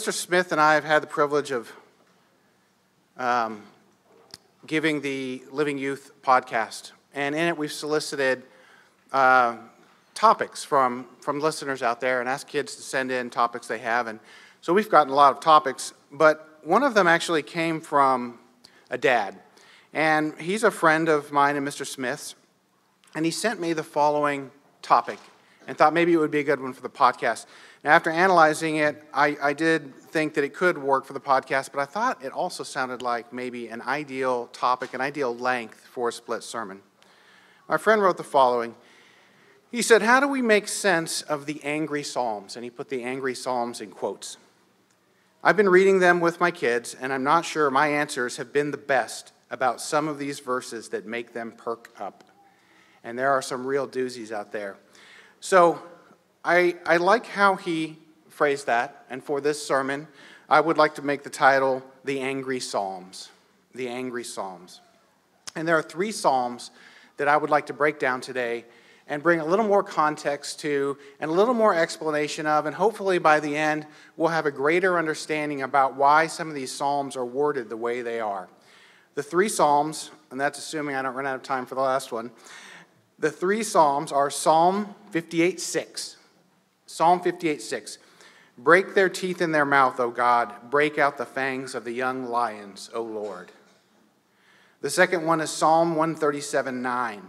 Mr. Smith and I have had the privilege of um, giving the Living Youth podcast, and in it we've solicited uh, topics from, from listeners out there and asked kids to send in topics they have. And so we've gotten a lot of topics, but one of them actually came from a dad. And he's a friend of mine and Mr. Smith's. And he sent me the following topic and thought maybe it would be a good one for the podcast. After analyzing it, I, I did think that it could work for the podcast, but I thought it also sounded like maybe an ideal topic, an ideal length for a split sermon. My friend wrote the following. He said, How do we make sense of the angry Psalms? And he put the angry Psalms in quotes. I've been reading them with my kids, and I'm not sure my answers have been the best about some of these verses that make them perk up. And there are some real doozies out there. So I, I like how he phrased that, and for this sermon, I would like to make the title The Angry Psalms. The Angry Psalms. And there are three Psalms that I would like to break down today and bring a little more context to and a little more explanation of, and hopefully by the end, we'll have a greater understanding about why some of these Psalms are worded the way they are. The three Psalms, and that's assuming I don't run out of time for the last one, the three Psalms are Psalm 58 6. Psalm 58 6. Break their teeth in their mouth, O God. Break out the fangs of the young lions, O Lord. The second one is Psalm 137 9.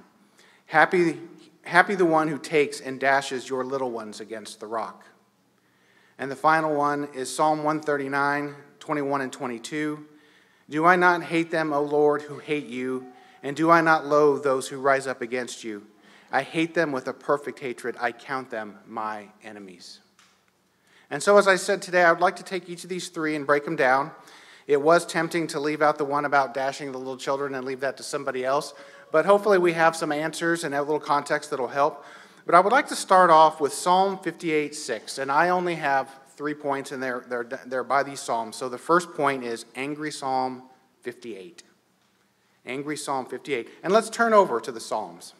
Happy Happy the one who takes and dashes your little ones against the rock. And the final one is Psalm 139, 21 and 22. Do I not hate them, O Lord, who hate you? And do I not loathe those who rise up against you? I hate them with a perfect hatred. I count them my enemies. And so, as I said today, I would like to take each of these three and break them down. It was tempting to leave out the one about dashing the little children and leave that to somebody else, but hopefully we have some answers and a little context that'll help. But I would like to start off with Psalm 58 6, and I only have three points, and they're, they're, they're by these Psalms. So the first point is Angry Psalm 58. Angry Psalm 58. And let's turn over to the Psalms.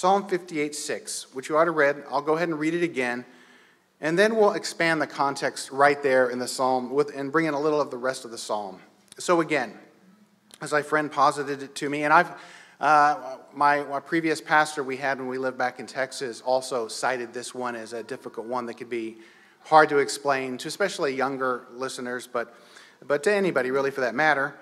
Psalm 58 6, which you ought to read. I'll go ahead and read it again. And then we'll expand the context right there in the psalm with, and bring in a little of the rest of the psalm. So, again, as my friend posited it to me, and I've, uh, my, my previous pastor we had when we lived back in Texas also cited this one as a difficult one that could be hard to explain to especially younger listeners, but, but to anybody really for that matter.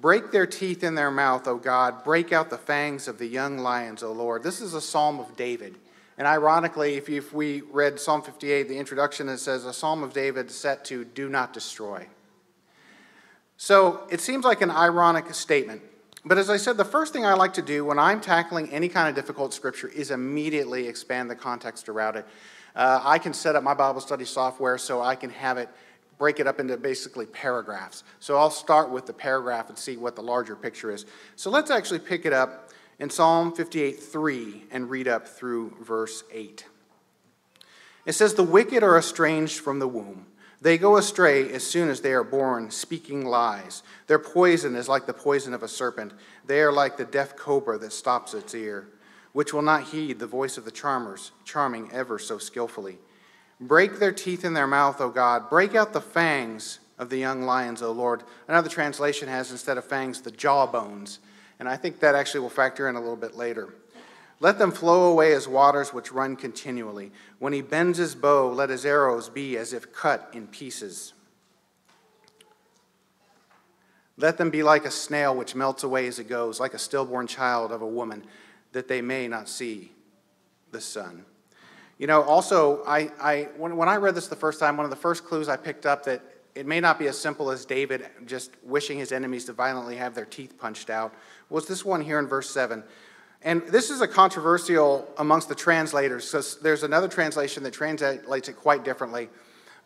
Break their teeth in their mouth, O God. Break out the fangs of the young lions, O Lord. This is a psalm of David. And ironically, if, if we read Psalm 58, the introduction, it says, A psalm of David set to do not destroy. So it seems like an ironic statement. But as I said, the first thing I like to do when I'm tackling any kind of difficult scripture is immediately expand the context around it. Uh, I can set up my Bible study software so I can have it break it up into basically paragraphs. So I'll start with the paragraph and see what the larger picture is. So let's actually pick it up in Psalm 58 3 and read up through verse 8. It says, The wicked are estranged from the womb. They go astray as soon as they are born, speaking lies. Their poison is like the poison of a serpent. They are like the deaf cobra that stops its ear, which will not heed the voice of the charmers, charming ever so skillfully. Break their teeth in their mouth, O God. Break out the fangs of the young lions, O Lord. Another translation has, instead of fangs, the jawbones. And I think that actually will factor in a little bit later. Let them flow away as waters which run continually. When he bends his bow, let his arrows be as if cut in pieces. Let them be like a snail which melts away as it goes, like a stillborn child of a woman, that they may not see the sun. You know, also, I, I, when, when I read this the first time, one of the first clues I picked up that it may not be as simple as David just wishing his enemies to violently have their teeth punched out was this one here in verse 7. And this is a controversial amongst the translators because there's another translation that translates it quite differently.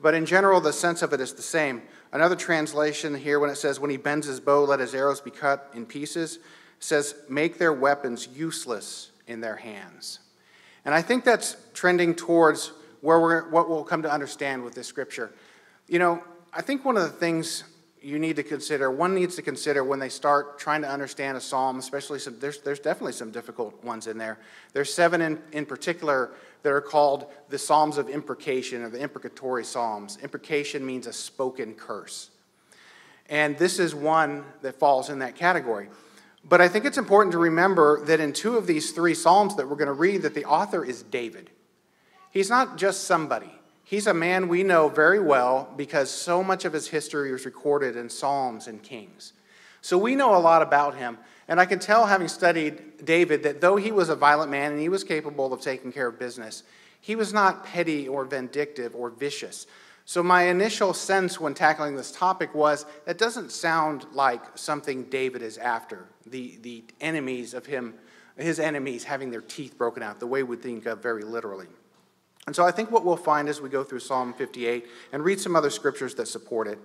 But in general, the sense of it is the same. Another translation here, when it says, When he bends his bow, let his arrows be cut in pieces, says, Make their weapons useless in their hands. And I think that's trending towards where we're, what we'll come to understand with this scripture. You know, I think one of the things you need to consider, one needs to consider when they start trying to understand a psalm, especially some, there's, there's definitely some difficult ones in there. There's seven in, in particular that are called the Psalms of Imprecation or the imprecatory Psalms. Imprecation means a spoken curse. And this is one that falls in that category. But I think it's important to remember that in two of these three Psalms that we're going to read, that the author is David. He's not just somebody. He's a man we know very well because so much of his history is recorded in Psalms and Kings. So we know a lot about him. And I can tell, having studied David, that though he was a violent man and he was capable of taking care of business, he was not petty or vindictive or vicious. So, my initial sense when tackling this topic was that doesn't sound like something David is after. The, the enemies of him, his enemies having their teeth broken out, the way we think of very literally. And so, I think what we'll find as we go through Psalm 58 and read some other scriptures that support it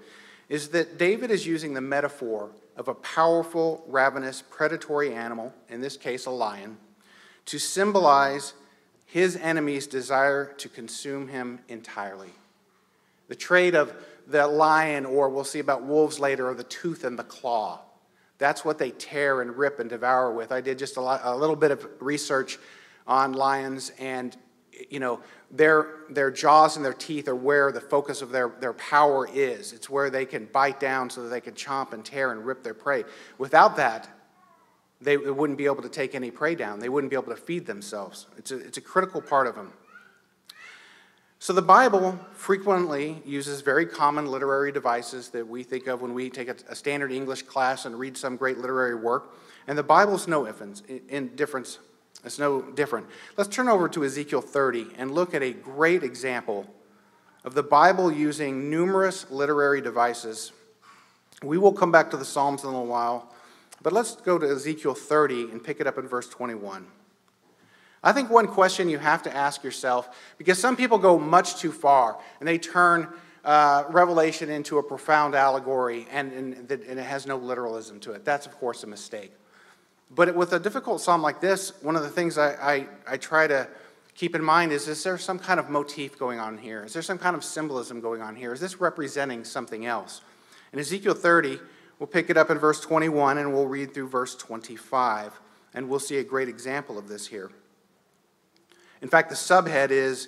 is that David is using the metaphor of a powerful, ravenous, predatory animal, in this case a lion, to symbolize his enemy's desire to consume him entirely. The trait of the lion, or we'll see about wolves later, or the tooth and the claw. That's what they tear and rip and devour with. I did just a, lot, a little bit of research on lions, and you know, their, their jaws and their teeth are where the focus of their, their power is. It's where they can bite down so that they can chomp and tear and rip their prey. Without that, they wouldn't be able to take any prey down. They wouldn't be able to feed themselves. It's a, it's a critical part of them. So the Bible frequently uses very common literary devices that we think of when we take a, a standard English class and read some great literary work. And the Bible's no in difference. It's no different. Let's turn over to Ezekiel 30 and look at a great example of the Bible using numerous literary devices. We will come back to the Psalms in a little while, but let's go to Ezekiel 30 and pick it up in verse 21. I think one question you have to ask yourself, because some people go much too far and they turn uh, Revelation into a profound allegory and, and, and, it has no literalism to it. That's, of course, a mistake. But with a difficult psalm like this, one of the things I, I, I try to keep in mind is is there some kind of motif going on here? Is there some kind of symbolism going on here? Is this representing something else? In Ezekiel 30, we'll pick it up in verse 21 and we'll read through verse 25, and we'll see a great example of this here. In fact, the subhead is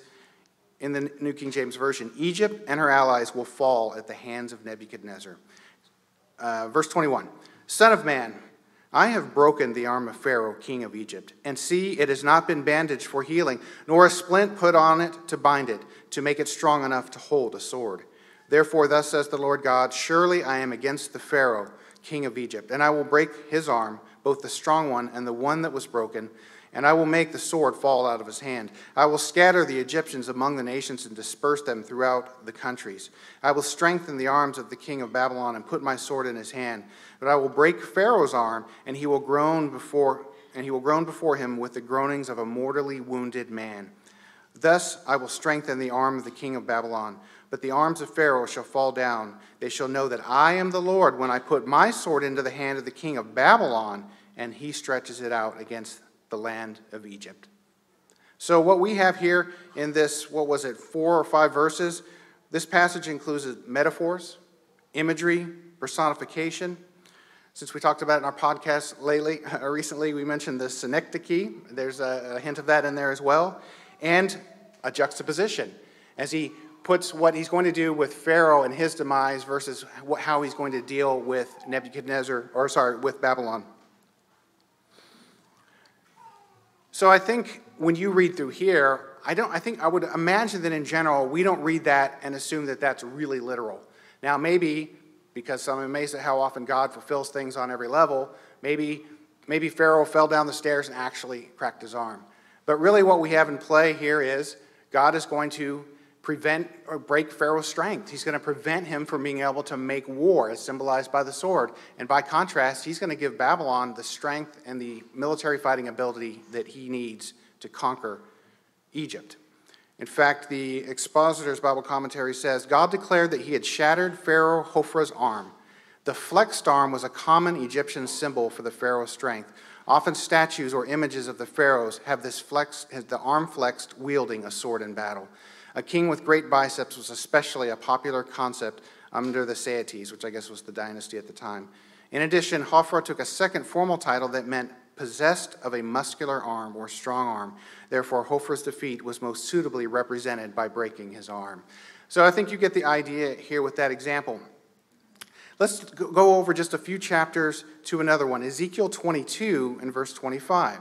in the New King James Version Egypt and her allies will fall at the hands of Nebuchadnezzar. Uh, verse 21 Son of man, I have broken the arm of Pharaoh, king of Egypt. And see, it has not been bandaged for healing, nor a splint put on it to bind it, to make it strong enough to hold a sword. Therefore, thus says the Lord God Surely I am against the Pharaoh, king of Egypt, and I will break his arm, both the strong one and the one that was broken and I will make the sword fall out of his hand. I will scatter the Egyptians among the nations and disperse them throughout the countries. I will strengthen the arms of the king of Babylon and put my sword in his hand. But I will break Pharaoh's arm, and he will groan before and he will groan before him with the groanings of a mortally wounded man. Thus I will strengthen the arm of the king of Babylon. But the arms of Pharaoh shall fall down. They shall know that I am the Lord when I put my sword into the hand of the king of Babylon, and he stretches it out against the land of Egypt. So, what we have here in this, what was it, four or five verses, this passage includes metaphors, imagery, personification. Since we talked about it in our podcast lately, uh, recently, we mentioned the synecdoche. There's a, a hint of that in there as well. And a juxtaposition as he puts what he's going to do with Pharaoh and his demise versus how he's going to deal with Nebuchadnezzar, or sorry, with Babylon. So I think when you read through here, I don't I think I would imagine that in general we don't read that and assume that that's really literal. Now maybe because I'm amazed at how often God fulfills things on every level, maybe maybe Pharaoh fell down the stairs and actually cracked his arm. But really what we have in play here is God is going to prevent or break Pharaoh's strength. He's going to prevent him from being able to make war, as symbolized by the sword. And by contrast, he's going to give Babylon the strength and the military fighting ability that he needs to conquer Egypt. In fact, the Expositor's Bible commentary says God declared that he had shattered Pharaoh Hophra's arm. The flexed arm was a common Egyptian symbol for the Pharaoh's strength. Often, statues or images of the pharaohs have this flex, the arm flexed, wielding a sword in battle. A king with great biceps was especially a popular concept under the Saites, which I guess was the dynasty at the time. In addition, Hophra took a second formal title that meant possessed of a muscular arm or strong arm. Therefore, Hophra's defeat was most suitably represented by breaking his arm. So I think you get the idea here with that example. Let's go over just a few chapters to another one Ezekiel 22 and verse 25.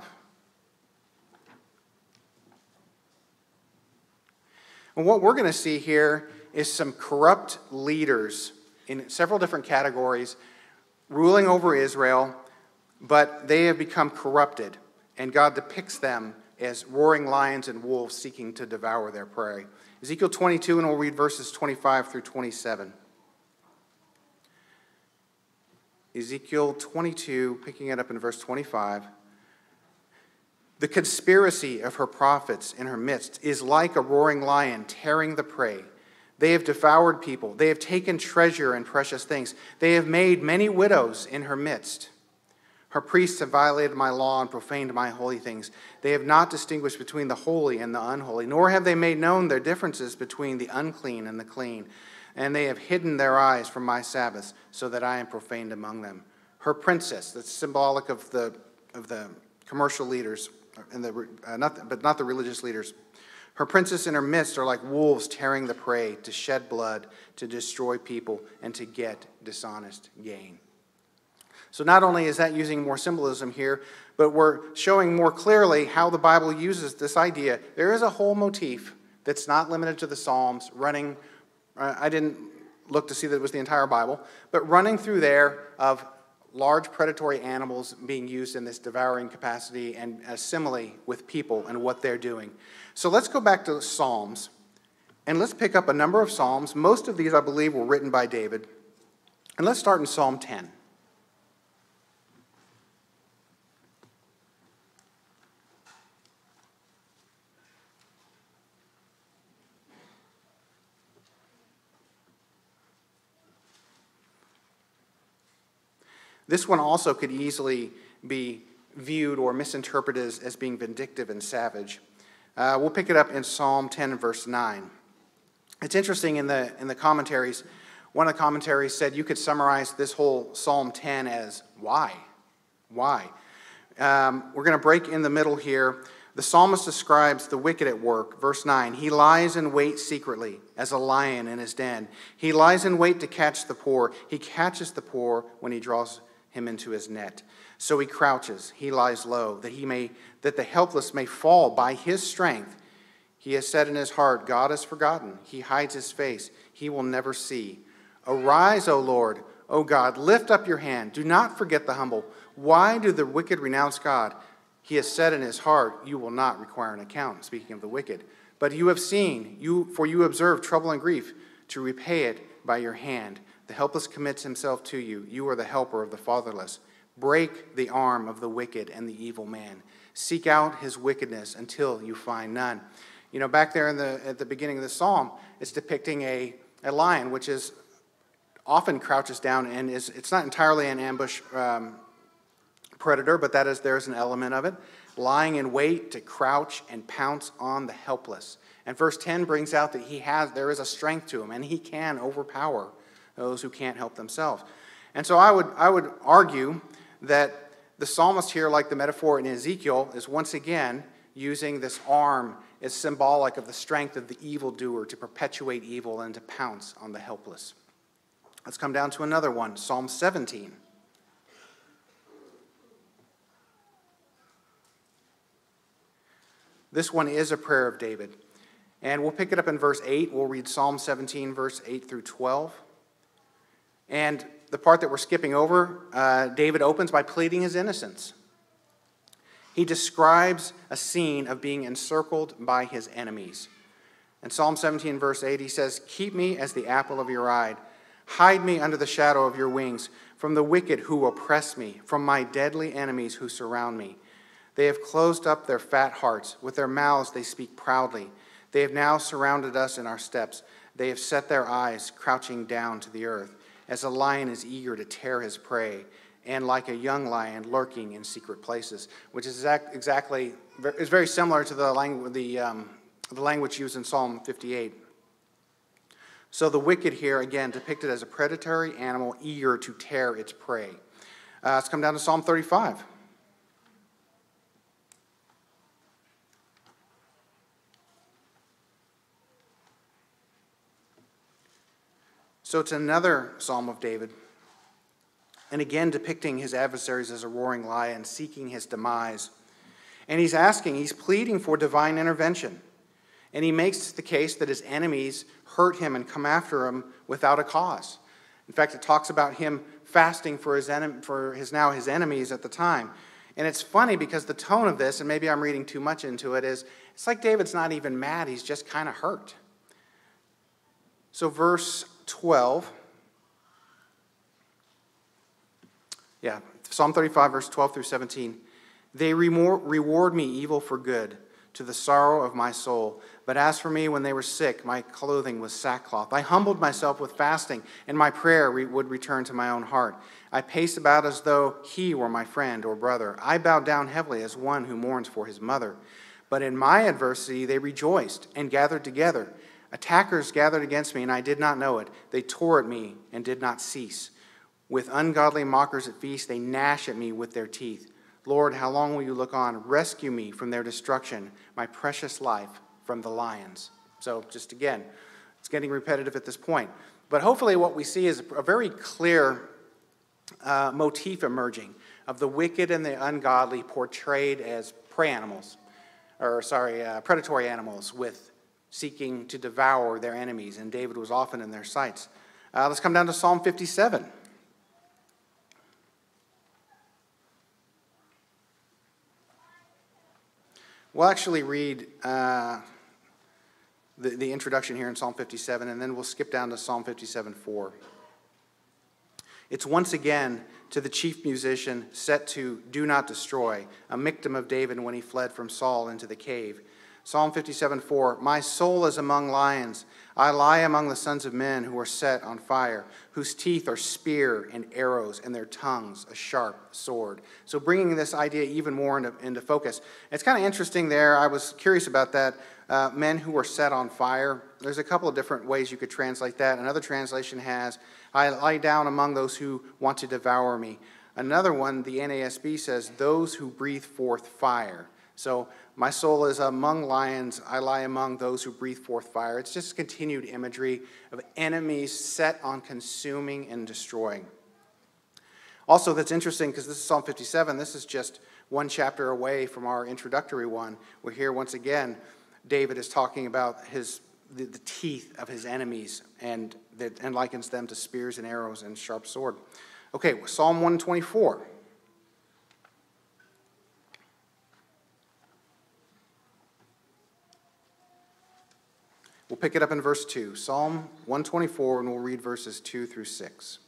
And what we're going to see here is some corrupt leaders in several different categories ruling over Israel, but they have become corrupted, and God depicts them as roaring lions and wolves seeking to devour their prey. Ezekiel 22, and we'll read verses 25 through 27. Ezekiel 22, picking it up in verse 25. The conspiracy of her prophets in her midst is like a roaring lion tearing the prey. They have devoured people. They have taken treasure and precious things. They have made many widows in her midst. Her priests have violated my law and profaned my holy things. They have not distinguished between the holy and the unholy, nor have they made known their differences between the unclean and the clean. And they have hidden their eyes from my Sabbaths, so that I am profaned among them. Her princess, that's symbolic of the, of the commercial leaders, and the, uh, not, but not the religious leaders. Her princes in her midst are like wolves tearing the prey to shed blood, to destroy people, and to get dishonest gain. So, not only is that using more symbolism here, but we're showing more clearly how the Bible uses this idea. There is a whole motif that's not limited to the Psalms, running, uh, I didn't look to see that it was the entire Bible, but running through there of large predatory animals being used in this devouring capacity and a simile with people and what they're doing. So let's go back to Psalms and let's pick up a number of Psalms. Most of these, I believe, were written by David. And let's start in Psalm 10. This one also could easily be viewed or misinterpreted as, as being vindictive and savage. Uh, we'll pick it up in Psalm 10 verse 9. It's interesting in the, in the commentaries, one of the commentaries said you could summarize this whole Psalm 10 as why? Why? Um, we're going to break in the middle here. The psalmist describes the wicked at work. Verse 9 He lies in wait secretly as a lion in his den. He lies in wait to catch the poor. He catches the poor when he draws him into his net. So he crouches, he lies low, that he may that the helpless may fall by his strength. He has said in his heart, God has forgotten. He hides his face, he will never see. Arise, O Lord, O God, lift up your hand. Do not forget the humble. Why do the wicked renounce God? He has said in his heart, You will not require an account, speaking of the wicked. But you have seen, you for you observe trouble and grief, to repay it by your hand. The helpless commits himself to you. You are the helper of the fatherless. Break the arm of the wicked and the evil man. Seek out his wickedness until you find none. You know, back there in the, at the beginning of the psalm, it's depicting a, a lion, which is often crouches down and is, it's not entirely an ambush um, predator, but that is, there's an element of it. Lying in wait to crouch and pounce on the helpless. And verse 10 brings out that he has, there is a strength to him and he can overpower those who can't help themselves. And so I would, I would argue that the psalmist here, like the metaphor in Ezekiel, is once again using this arm as symbolic of the strength of the evildoer to perpetuate evil and to pounce on the helpless. Let's come down to another one Psalm 17. This one is a prayer of David. And we'll pick it up in verse 8. We'll read Psalm 17, verse 8 through 12. And the part that we're skipping over, uh, David opens by pleading his innocence. He describes a scene of being encircled by his enemies. In Psalm 17, verse 8, he says, Keep me as the apple of your eye. Hide me under the shadow of your wings from the wicked who oppress me, from my deadly enemies who surround me. They have closed up their fat hearts. With their mouths they speak proudly. They have now surrounded us in our steps. They have set their eyes crouching down to the earth as a lion is eager to tear his prey, and like a young lion lurking in secret places, which is exact, exactly is very similar to the language, the, um, the language used in Psalm 58. So the wicked here, again, depicted as a predatory animal eager to tear its prey. Uh, let's come down to Psalm 35. So it's another Psalm of David. And again, depicting his adversaries as a roaring lion, seeking his demise. And he's asking, he's pleading for divine intervention. And he makes the case that his enemies hurt him and come after him without a cause. In fact, it talks about him fasting for his, en- for his now his enemies at the time. And it's funny because the tone of this, and maybe I'm reading too much into it, is it's like David's not even mad, he's just kind of hurt. So, verse 12. Yeah, Psalm 35, verse 12 through 17. They reward me evil for good to the sorrow of my soul. But as for me, when they were sick, my clothing was sackcloth. I humbled myself with fasting, and my prayer re- would return to my own heart. I paced about as though he were my friend or brother. I bowed down heavily as one who mourns for his mother. But in my adversity, they rejoiced and gathered together. Attackers gathered against me, and I did not know it. They tore at me and did not cease. With ungodly mockers at feast, they gnash at me with their teeth. Lord, how long will you look on? Rescue me from their destruction, my precious life from the lions. So, just again, it's getting repetitive at this point. But hopefully, what we see is a very clear uh, motif emerging of the wicked and the ungodly portrayed as prey animals, or sorry, uh, predatory animals with seeking to devour their enemies, and David was often in their sights. Uh, let's come down to Psalm 57. We'll actually read uh, the, the introduction here in Psalm 57, and then we'll skip down to Psalm 57 4. It's once again to the chief musician set to Do Not Destroy, a Michtam of David when he fled from Saul into the cave. Psalm 57 4 My soul is among lions. I lie among the sons of men who are set on fire, whose teeth are spear and arrows, and their tongues a sharp sword. So, bringing this idea even more into, into focus. It's kind of interesting there. I was curious about that. Uh, men who are set on fire. There's a couple of different ways you could translate that. Another translation has, I lie down among those who want to devour me. Another one, the NASB says, those who breathe forth fire. So, my soul is among lions. I lie among those who breathe forth fire. It's just continued imagery of enemies set on consuming and destroying. Also, that's interesting because this is Psalm 57. This is just one chapter away from our introductory one. We're here once again. David is talking about his the, the teeth of his enemies and, that, and likens them to spears and arrows and sharp sword. Okay, Psalm 124. We'll pick it up in verse 2, Psalm 124, and we'll read verses 2 through 6.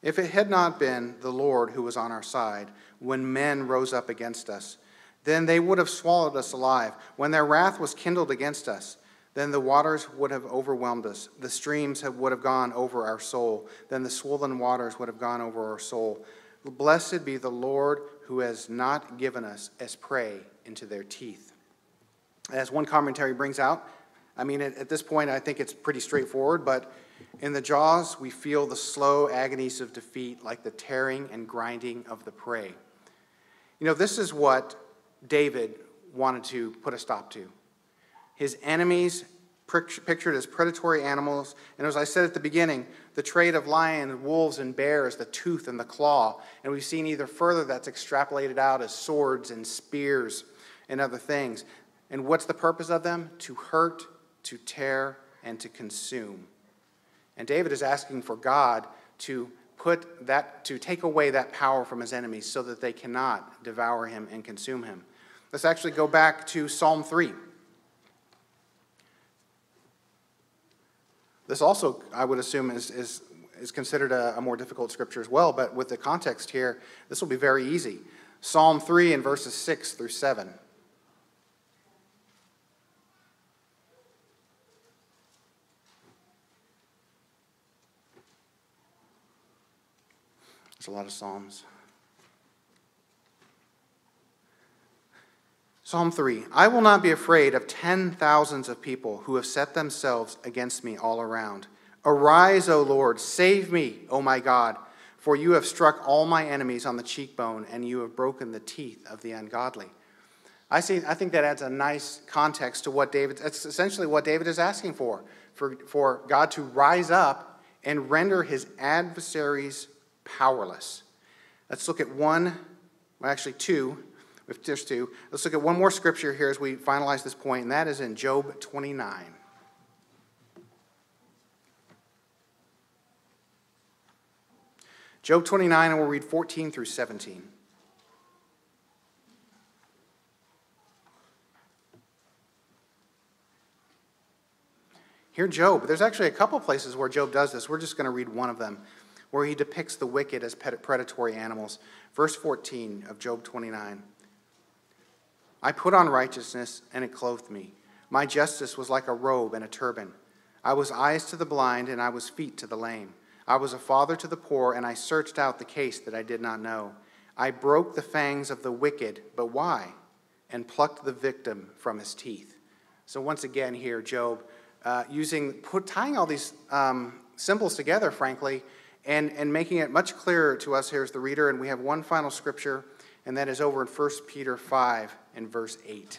If it had not been the Lord who was on our side when men rose up against us, then they would have swallowed us alive. When their wrath was kindled against us, then the waters would have overwhelmed us. The streams have, would have gone over our soul. Then the swollen waters would have gone over our soul. Blessed be the Lord who has not given us as prey into their teeth. As one commentary brings out, I mean, at, at, this point, I think it's pretty straightforward, but in the jaws, we feel the slow agonies of defeat, like the tearing and grinding of the prey. You know, this is what David wanted to put a stop to. His enemies pictured as predatory animals. And as I said at the beginning, the trait of lions, wolves, and bears, the tooth and the claw. And we've seen either further that's extrapolated out as swords and spears and other things. And what's the purpose of them? To hurt, to tear, and to consume. And David is asking for God to put that, to take away that power from his enemies so that they cannot devour him and consume him. Let's actually go back to Psalm 3. This also, I would assume, is, is, is considered a, a more difficult scripture as well, but with the context here, this will be very easy. Psalm 3 and verses 6 through 7. There's a lot of Psalms. Psalm 3 I will not be afraid of ten thousands of people who have set themselves against me all around. Arise, O Lord, save me, O my God, for you have struck all my enemies on the cheekbone, and you have broken the teeth of the ungodly. I, see, I think that adds a nice context to what David, that's essentially what David is asking for, for, for God to rise up and render his adversaries powerless. Let's look at one, well, actually two, there's two. Let's look at one more scripture here as we finalize this point, and that is in Job 29. Job 29, and we'll read 14 through 17. Here, Job, there's actually a couple places where Job does this. We're just going to read one of them, where he depicts the wicked as predatory animals. Verse 14 of Job 29. I put on righteousness, and it clothed me. My justice was like a robe and a turban. I was eyes to the blind, and I was feet to the lame. I was a father to the poor, and I searched out the case that I did not know. I broke the fangs of the wicked, but why? And plucked the victim from his teeth. So, once again, here, Job uh, using, put, tying all these um, symbols together, frankly, and, and making it much clearer to us here as the reader. And we have one final scripture, and that is over in 1 Peter 5 and verse 8.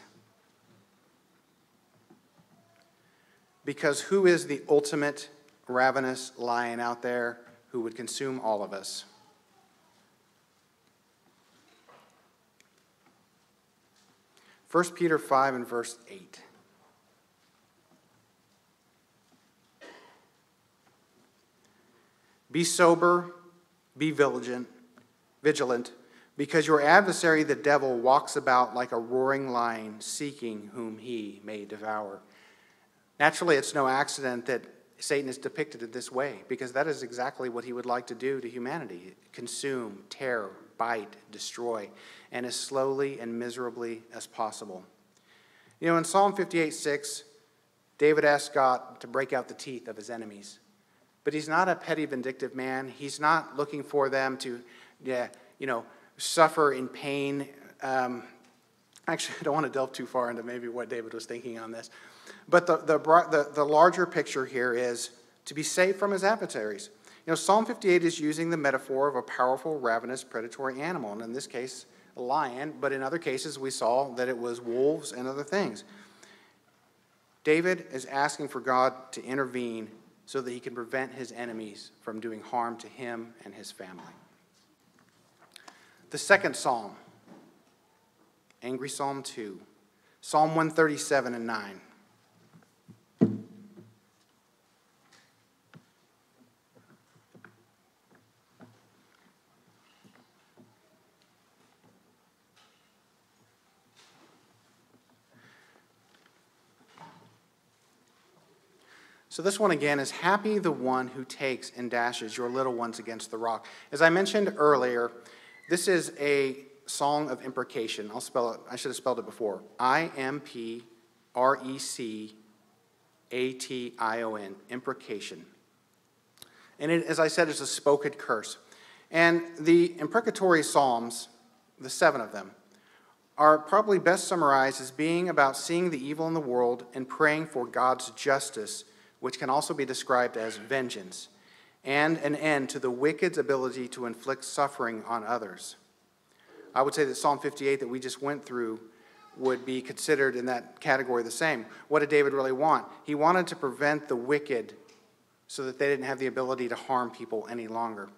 Because who is the ultimate ravenous lion out there who would consume all of us? First Peter 5 and verse 8. Be sober, be vigilant, vigilant, because your adversary, the devil, walks about like a roaring lion, seeking whom he may devour. Naturally, it's no accident that Satan is depicted in this way, because that is exactly what he would like to do to humanity consume, tear, bite, destroy, and as slowly and miserably as possible. You know, in Psalm 58 6, David asked God to break out the teeth of his enemies. But he's not a petty, vindictive man. He's not looking for them to, yeah, you know, suffer in pain. Um, actually, I don't want to delve too far into maybe what David was thinking on this. But the, the, the, the larger picture here is to be safe from his adversaries. You know, Psalm 58 is using the metaphor of a powerful, ravenous, predatory animal, and in this case, a lion, but in other cases, we saw that it was wolves and other things. David is asking for God to intervene so that he can prevent his enemies from doing harm to him and his family. The second psalm, Angry Psalm 2, Psalm 137 and 9. So, this one again is Happy the one who takes and dashes your little ones against the rock. As I mentioned earlier, this is a song of imprecation. I'll spell it, I should have spelled it before. I M P R E C A T I O N, imprecation. And it, as I said, it's a spoken curse. And the imprecatory psalms, the seven of them, are probably best summarized as being about seeing the evil in the world and praying for God's justice, which can also be described as vengeance and an end to the wicked's ability to inflict suffering on others. I would say that Psalm 58 that we just went through would be considered in that category the same. What did David really want? He wanted to prevent the wicked so that they didn't have the ability to harm people any longer.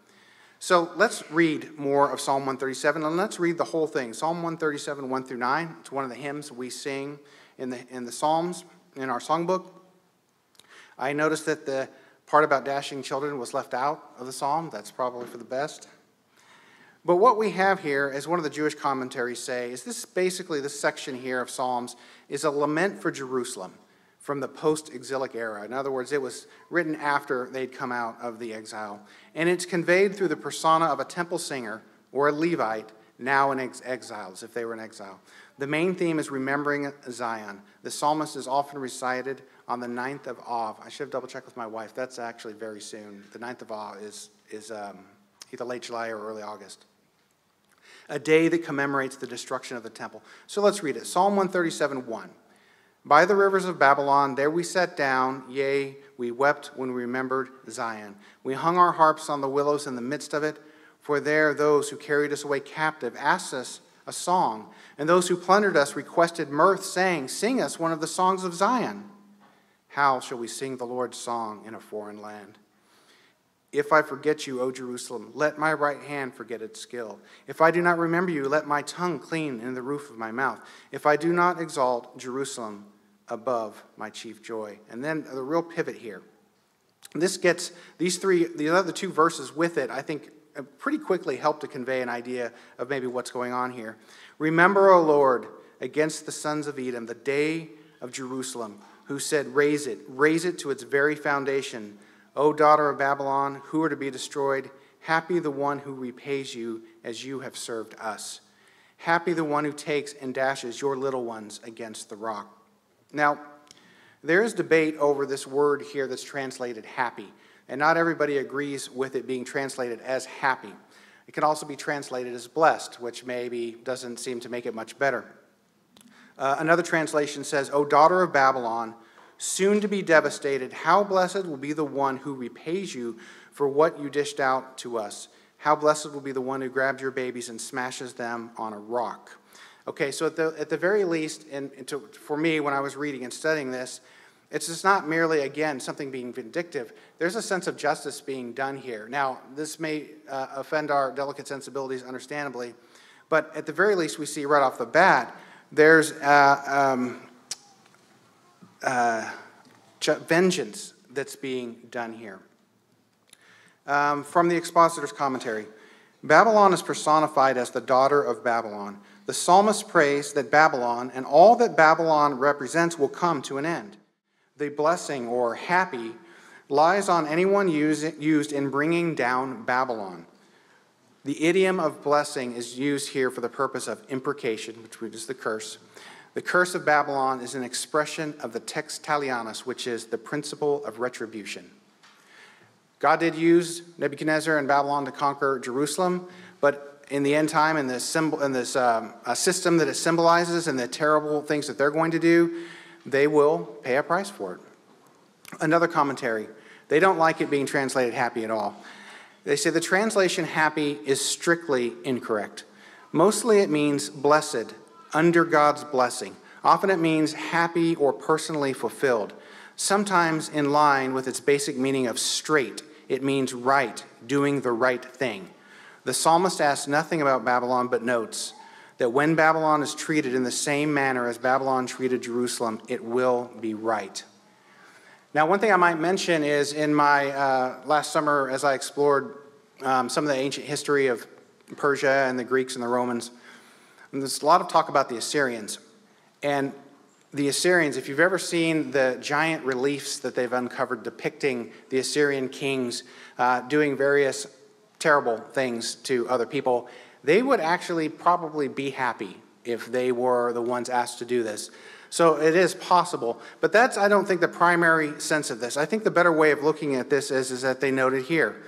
So let's read more of Psalm 137 and let's read the whole thing. Psalm 137, 1 through 9. It's one of the hymns we sing in the, in the Psalms in our songbook. I noticed that the part about dashing children was left out of the psalm. That's probably for the best. But what we have here, as one of the Jewish commentaries say, is this basically this section here of Psalms is a lament for Jerusalem from the post exilic era. In other words, it was written after they'd come out of the exile. And it's conveyed through the persona of a temple singer or a Levite now in ex- exiles, if they were in exile. The main theme is remembering Zion. The psalmist is often recited on the 9th of Av. I should have double checked with my wife. That's actually very soon. The 9th of Av is, is um, either late July or early August. a day that commemorates the destruction of the temple. So let's read it Psalm 137 1. By the rivers of Babylon, there we sat down, yea, we wept when we remembered Zion. We hung our harps on the willows in the midst of it, for there those who carried us away captive asked us a song, and those who plundered us requested mirth, saying, Sing us one of the songs of Zion. How shall we sing the Lord's song in a foreign land? If I forget you, O Jerusalem, let my right hand forget its skill. If I do not remember you, let my tongue clean in the roof of my mouth. If I do not exalt Jerusalem above my chief joy. And then the real pivot here. This gets these three, the other two verses with it, I think uh, pretty quickly help to convey an idea of maybe what's going on here. Remember, O Lord, against the sons of Edom, the day of Jerusalem, who said, Raise it, raise it to its very foundation O daughter of Babylon, who are to be destroyed, happy the one who repays you as you have served us. Happy the one who takes and dashes your little ones against the rock. Now, there is debate over this word here that's translated happy, and not everybody agrees with it being translated as happy. It can also be translated as blessed, which maybe doesn't seem to make it much better. Uh, another translation says, O daughter of Babylon, soon to be devastated, how blessed will be the one who repays you for what you dished out to us. How blessed will be the one who grabs your babies and smashes them on a rock. Okay, so at the, at the very least, and, and to, for me, when I was reading and studying this, it's just not merely, again, something being vindictive. There's a sense of justice being done here. Now, this may uh, offend our delicate sensibilities, understandably, but at the very least, we see right off the bat, there's uh, um, uh, vengeance that's being done here. Um, from the expositor's commentary Babylon is personified as the daughter of Babylon. The psalmist prays that Babylon and all that Babylon represents will come to an end. The blessing or happy lies on anyone use, used in bringing down Babylon. The idiom of blessing is used here for the purpose of imprecation, which is the curse, the curse of Babylon is an expression of the lex talionis, which is the principle of retribution. God did use Nebuchadnezzar and Babylon to conquer Jerusalem, but in the end time, in this, symbol, in this um, system that it symbolizes and the terrible things that they're going to do, they will pay a price for it. Another commentary they don't like it being translated happy at all. They say the translation happy is strictly incorrect. Mostly it means blessed, under God's blessing. Often it means happy or personally fulfilled. Sometimes in line with its basic meaning of straight, it means right, doing the right thing. The psalmist asks nothing about Babylon but notes that when Babylon is treated in the same manner as Babylon treated Jerusalem, it will be right. Now, one thing I might mention is in my uh, last summer, as I explored um, some of the ancient history of Persia and the Greeks and the Romans, and there's a lot of talk about the Assyrians. And the Assyrians, if you've ever seen the giant reliefs that they've uncovered depicting the Assyrian kings uh, doing various terrible things to other people, they would actually probably be happy if they were the ones asked to do this. So it is possible. But that's, I don't think, the primary sense of this. I think the better way of looking at this is, is that they noted here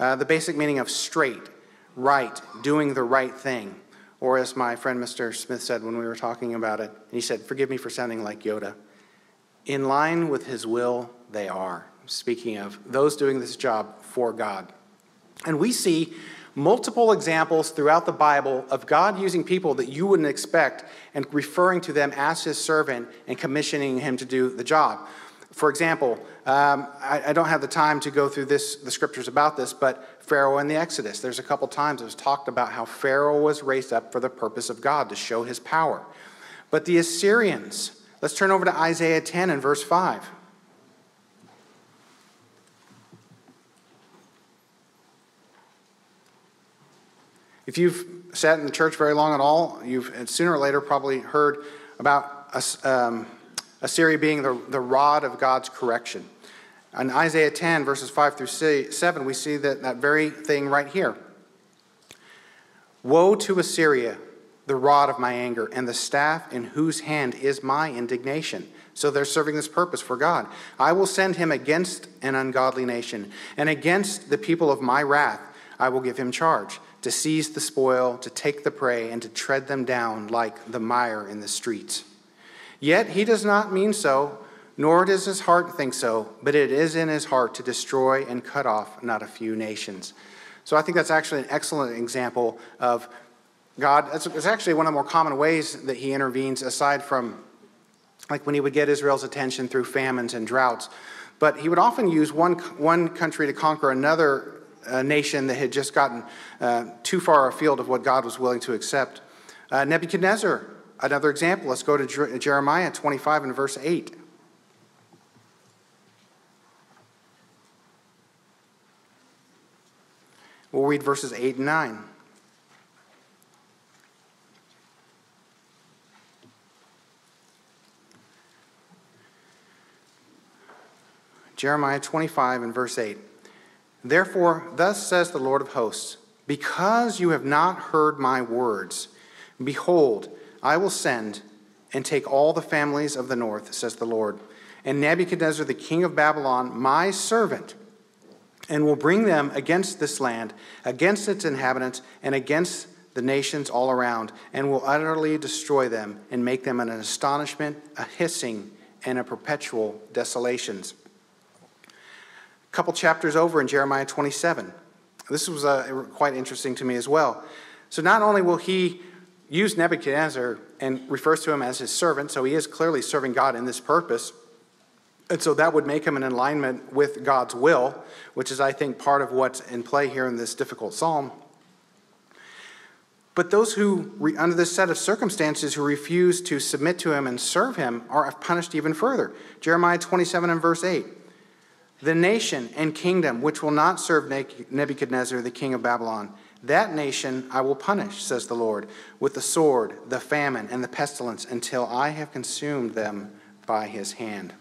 uh, the basic meaning of straight, right, doing the right thing. Or as my friend Mr. Smith said when we were talking about it, and he said, Forgive me for sounding like Yoda. In line with his will, they are. Speaking of those doing this job for God. And we see multiple examples throughout the Bible of God using people that you wouldn't expect and referring to them as his servant and commissioning him to do the job. For example, um, I, I, don't have the time to go through this, the scriptures about this, but Pharaoh and the Exodus, there's a couple times it was talked about how Pharaoh was raised up for the purpose of God to show his power. But the Assyrians, let's turn over to Isaiah 10 and verse 5. If you've sat in the church very long at all, you've sooner or later probably heard about um, Assyria being the, the rod of God's correction. In Isaiah 10, verses 5 through 7, we see that, that very thing right here. Woe to Assyria, the rod of my anger, and the staff in whose hand is my indignation. So they're serving this purpose for God. I will send him against an ungodly nation, and against the people of my wrath I will give him charge. To seize the spoil, to take the prey, and to tread them down like the mire in the streets. Yet he does not mean so, nor does his heart think so, but it is in his heart to destroy and cut off not a few nations. So I think that's actually an excellent example of God. It's actually one of the more common ways that he intervenes, aside from like when he would get Israel's attention through famines and droughts. But he would often use one, one country to conquer another uh, nation that had just gotten uh, too far afield of what God was willing to accept. Uh, Nebuchadnezzar, another example. Let's go to Jer- Jeremiah 25 and verse 8. We'll read verses 8 and 9. Jeremiah 25 and verse 8. Therefore, thus says the Lord of hosts, because you have not heard my words, behold, I will send and take all the families of the north, says the Lord, and Nebuchadnezzar, the king of Babylon, my servant, and will bring them against this land, against its inhabitants, and against the nations all around, and will utterly destroy them and make them an astonishment, a hissing, and a perpetual desolations couple chapters over in Jeremiah 27. This was uh, quite interesting to me as well. So, not only will he use Nebuchadnezzar and refers to him as his servant, so he is clearly serving God in this purpose. And so that would make him in alignment with God's will, which is, I think, part of what's in play here in this difficult psalm. But those who, under this set of circumstances, who refuse to submit to him and serve him are punished even further. Jeremiah 27 and verse 8. The nation and kingdom which will not serve Nebuchadnezzar, the king of Babylon, that nation I will punish, says the Lord, with the sword, the famine, and the pestilence, until I have consumed them by his hand.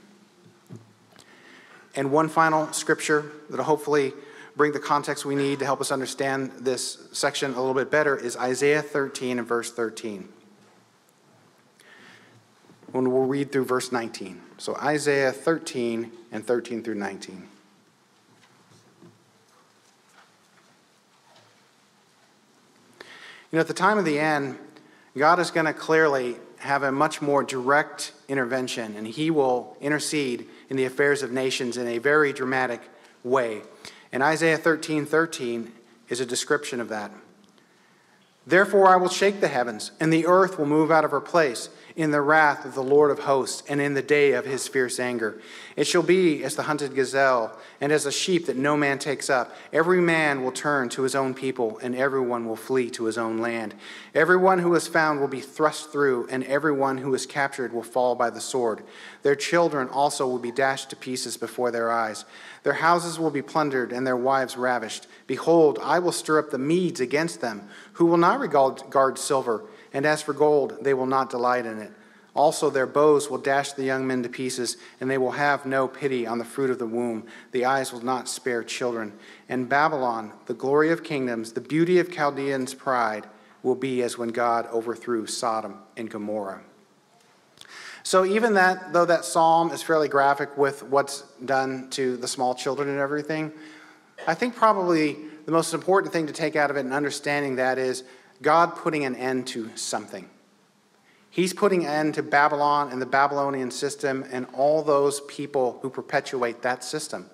And one final scripture that'll hopefully bring the context we need to help us understand this section a little bit better is Isaiah 13 and verse 13. When we'll read through verse 19. So Isaiah 13 and 13 through 19. You know, at the time of the end, God is going to clearly have a much more direct intervention, and He will intercede in the affairs of nations in a very dramatic way. And Isaiah 13 13 is a description of that. Therefore, I will shake the heavens, and the earth will move out of her place in the wrath of the Lord of hosts and in the day of his fierce anger. It shall be as the hunted gazelle and as a sheep that no man takes up. Every man will turn to his own people, and everyone will flee to his own land. Everyone who is found will be thrust through, and everyone who is captured will fall by the sword. Their children also will be dashed to pieces before their eyes. Their houses will be plundered, and their wives ravished. Behold, I will stir up the Medes against them, who will not regard silver and as for gold, they will not delight in it. Also, their bows will dash the young men to pieces, and they will have no pity on the fruit of the womb. The eyes will not spare children. And Babylon, the glory of kingdoms, the beauty of Chaldeans' pride, will be as when God overthrew Sodom and Gomorrah. So, even that, though that psalm is fairly graphic with what's done to the small children and everything, I think probably the most important thing to take out of it and understanding that is God putting an end to something. He's putting an end to Babylon and the Babylonian system and all those people who perpetuate that system.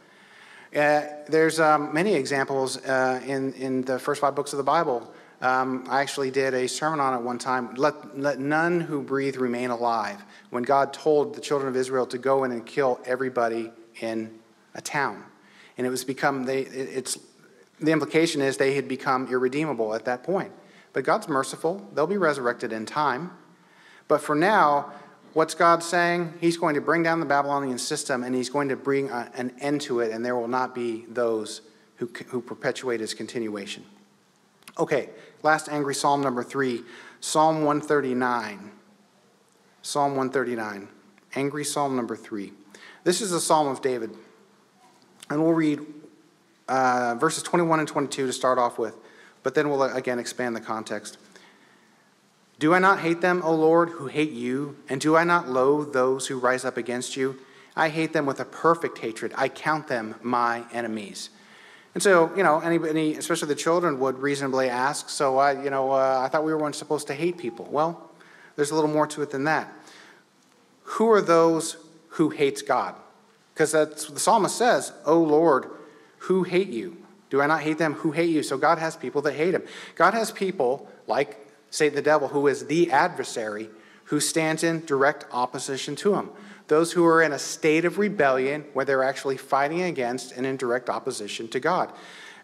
Uh, there's um, many examples uh, in, in the first five books of the Bible. Um, I actually did a sermon on it one time. Let, let none who breathe remain alive. When God told the children of Israel to go in and kill everybody in a town. And it was become, they, it, it's, the implication is they had become irredeemable at that point. But God's merciful, they'll be resurrected in time. But for now, what's God saying? He's going to bring down the Babylonian system and he's going to bring a, an end to it, and there will not be those who, who perpetuate its continuation. Okay, last angry psalm number three Psalm 139. Psalm 139. Angry psalm number three. This is a psalm of David. And we'll read uh, verses 21 and 22 to start off with. But then we'll again expand the context. Do I not hate them, O Lord, who hate you? And do I not loathe those who rise up against you? I hate them with a perfect hatred. I count them my enemies. And so, you know, anybody, especially the children, would reasonably ask, so I, you know, uh, I thought we weren't supposed to hate people. Well, there's a little more to it than that. Who are those who hates God? Because that's the psalmist says, "Oh Lord, who hate you? Do I not hate them who hate you?" So God has people that hate him. God has people like say the devil, who is the adversary, who stands in direct opposition to him. Those who are in a state of rebellion, where they're actually fighting against and in direct opposition to God.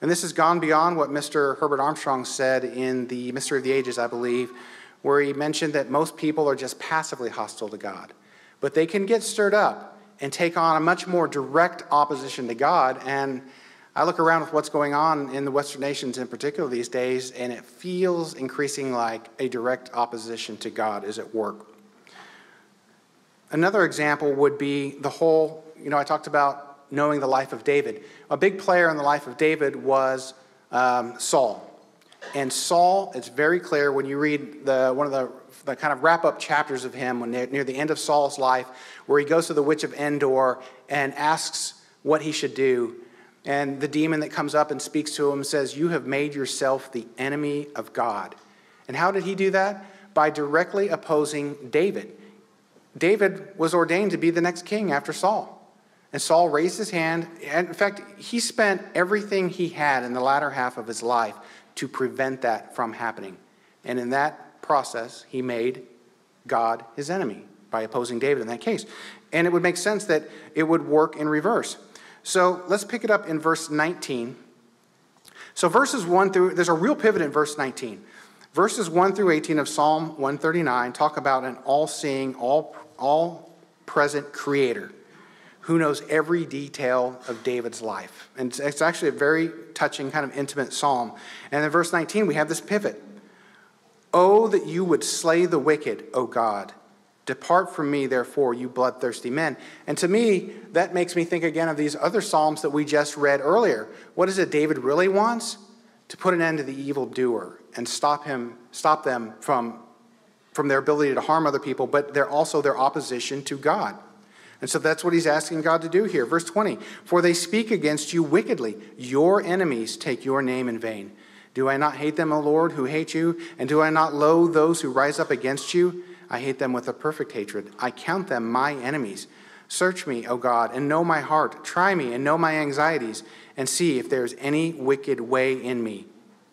And this has gone beyond what Mr. Herbert Armstrong said in The Mystery of the Ages, I believe, where he mentioned that most people are just passively hostile to God. But they can get stirred up and take on a much more direct opposition to God. And I look around with what's going on in the Western nations in particular these days, and it feels increasing like a direct opposition to God is at work. Another example would be the whole, you know, I talked about knowing the life of David. A big player in the life of David was um, Saul. And Saul, it's very clear when you read the, one of the, the kind of wrap up chapters of him when near the end of Saul's life, where he goes to the witch of Endor and asks what he should do. And the demon that comes up and speaks to him says, You have made yourself the enemy of God. And how did he do that? By directly opposing David. David was ordained to be the next king after Saul. And Saul raised his hand. And in fact, he spent everything he had in the latter half of his life to prevent that from happening. And in that process, he made God his enemy by opposing David in that case. And it would make sense that it would work in reverse. So let's pick it up in verse 19. So, verses 1 through, there's a real pivot in verse 19. Verses 1 through 18 of Psalm 139 talk about an all seeing, all, all present creator who knows every detail of David's life. And it's actually a very touching, kind of intimate psalm. And in verse 19, we have this pivot Oh, that you would slay the wicked, O God. Depart from me, therefore, you bloodthirsty men. And to me, that makes me think again of these other psalms that we just read earlier. What is it David really wants? To put an end to the evil doer and stop him, stop them from, from their ability to harm other people, but they're also their opposition to God. And so that's what he's asking God to do here. Verse 20 For they speak against you wickedly. Your enemies take your name in vain. Do I not hate them, O Lord, who hate you? And do I not loathe those who rise up against you? I hate them with a perfect hatred. I count them my enemies. Search me, O God, and know my heart. Try me and know my anxieties, and see if there is any wicked way in me,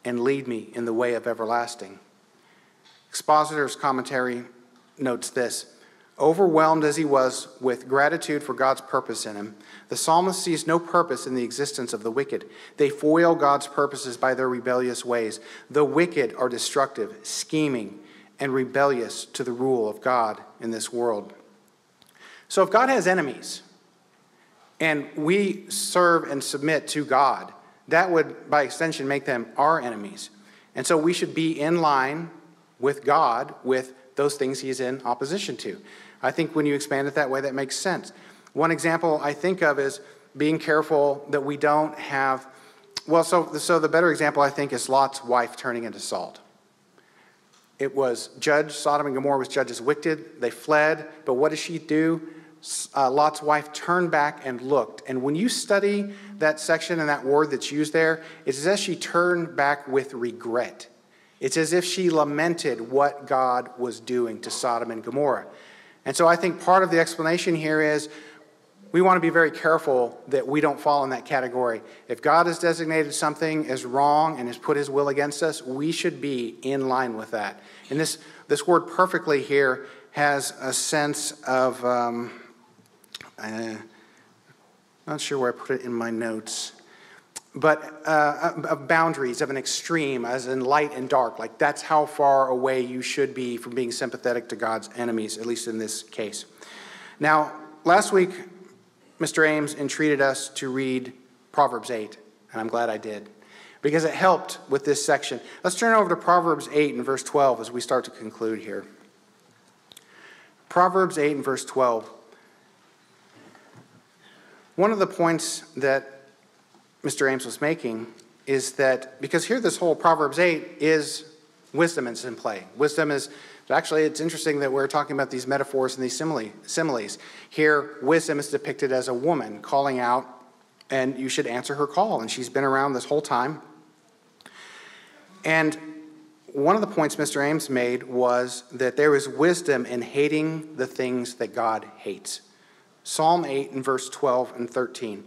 and lead me in the way of everlasting. Expositor's commentary notes this Overwhelmed as he was with gratitude for God's purpose in him, the psalmist sees no purpose in the existence of the wicked. They foil God's purposes by their rebellious ways. The wicked are destructive, scheming, and rebellious to the rule of God in this world. So if God has enemies, and we serve and submit to God, that would, by extension, make them our enemies. And so we should be in line with God with those things he's in opposition to. I think when you expand it that way, that makes sense. One example I think of is being careful that we don't have, well, so, so the better example I think is Lot's wife turning into salt. It was judged, Sodom and Gomorrah was judged as wicked. They fled, but what does she do? Uh, Lot's wife turned back and looked. And when you study that section and that word that's used there, it's as if she turned back with regret. It's as if she lamented what God was doing to Sodom and Gomorrah. And so I think part of the explanation here is we want to be very careful that we don't fall in that category. If God has designated something as wrong and has put his will against us, we should be in line with that. And this, this word perfectly here has a sense of, um, uh, not sure where I put it in my notes but uh, of boundaries of an extreme, as in light and dark. Like that's how far away you should be from being sympathetic to God's enemies, at least in this case. Now, last week, Mr. Ames entreated us to read Proverbs 8, and I'm glad I did because it helped with this section. Let's turn over to Proverbs 8 and verse 12 as we start to conclude here. Proverbs 8 and verse 12. One of the points that Mr. Ames was making is that because here this whole Proverbs 8 is wisdom is in play. Wisdom is actually it's interesting that we're talking about these metaphors and these simile, similes. Here, wisdom is depicted as a woman calling out and you should answer her call. And she's been around this whole time. And one of the points Mr. Ames made was that there is wisdom in hating the things that God hates. Psalm 8 and verse 12 and 13.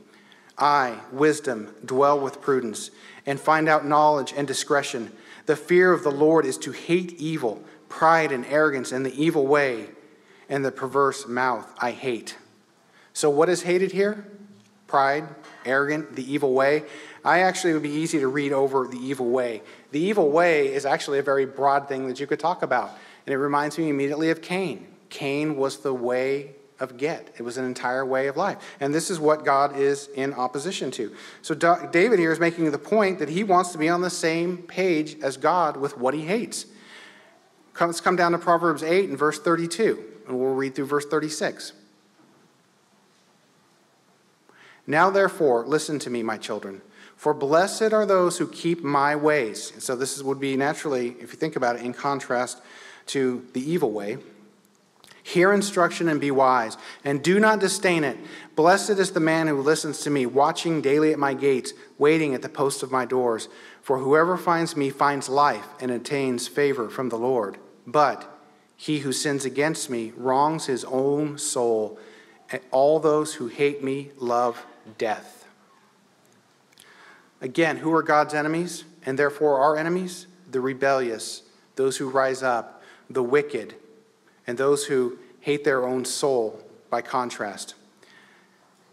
I, wisdom, dwell with prudence and find out knowledge and discretion. The fear of the Lord is to hate evil, pride and arrogance, and the evil way, and the perverse mouth I hate. So, what is hated here? Pride, arrogant, the evil way. I actually would be easy to read over the evil way. The evil way is actually a very broad thing that you could talk about. And it reminds me immediately of Cain. Cain was the way of get. It was an entire way of life. And this is what God is in opposition to. So David here is making the point that he wants to be on the same page as God with what he hates. Let's come down to Proverbs 8 and verse 32, and we'll read through verse 36. Now, therefore, listen to me, my children. For blessed are those who keep my ways. And so this would be naturally, if you think about it, in contrast to the evil way. Hear instruction and be wise, and do not disdain it. Blessed is the man who listens to me, watching daily at my gates, waiting at the posts of my doors. For whoever finds me finds life and attains favor from the Lord. But he who sins against me wrongs his own soul, and all those who hate me love death. Again, who are God's enemies and therefore our enemies? The rebellious, those who rise up, the wicked and those who hate their own soul by contrast.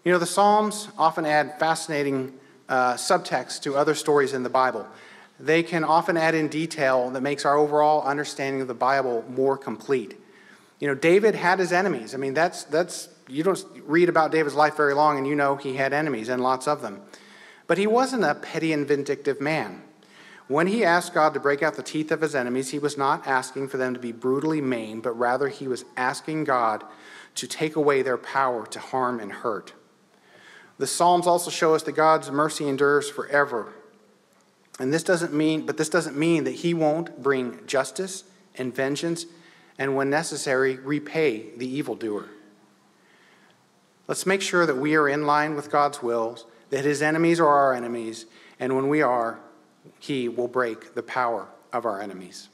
You know, the Psalms often add fascinating uh, subtext to other stories in the Bible. They can often add in detail that makes our overall understanding of the Bible more complete. You know, David had his enemies. I mean, that's, that's you don't read about David's life very long and you know he had enemies and lots of them. But he wasn't a petty and vindictive man. When he asked God to break out the teeth of his enemies, he was not asking for them to be brutally maimed, but rather he was asking God to take away their power to harm and hurt. The Psalms also show us that God's mercy endures forever. And this doesn't mean, but this doesn't mean that he won't bring justice and vengeance and when necessary, repay the evildoer. Let's make sure that we are in line with God's will, that his enemies are our enemies, and when we are, he will break the power of our enemies.